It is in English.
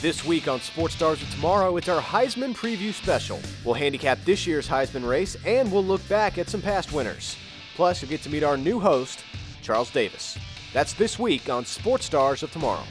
This week on Sports Stars of Tomorrow, it's our Heisman Preview Special. We'll handicap this year's Heisman race and we'll look back at some past winners. Plus, you'll get to meet our new host, Charles Davis. That's this week on Sports Stars of Tomorrow.